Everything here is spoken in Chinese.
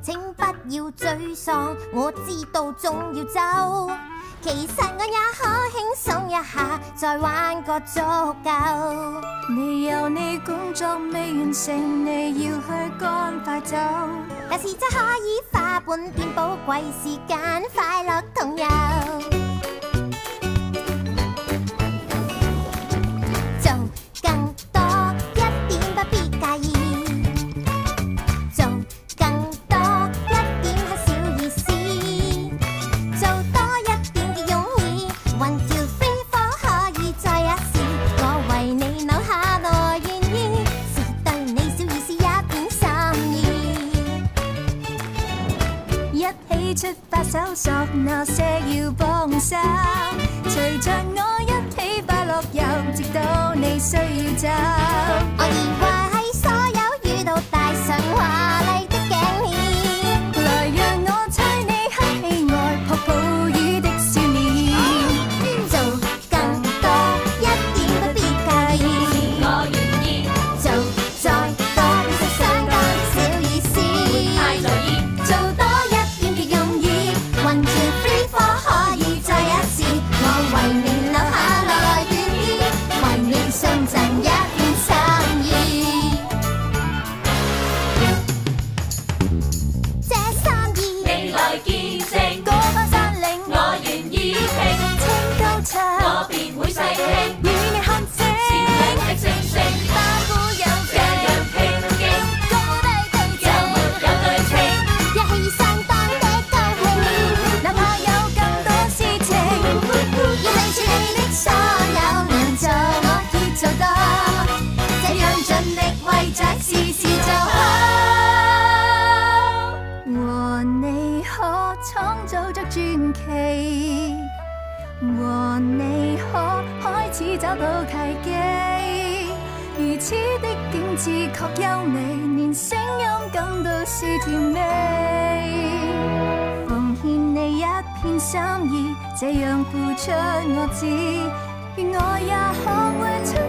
请不要沮丧，我知道总要走。其实我也可轻松一下，再玩个足够。你有你工作未完成，你要去赶快走。但是则可以花半点宝贵时间，快乐同游。出发搜索那些要帮手，随着我一起快乐游，直到你需要走。期和你可开始找到契机，如此的景致确优美，连声音感到是甜美。奉献你一片心意，这样付出我知，我也学会。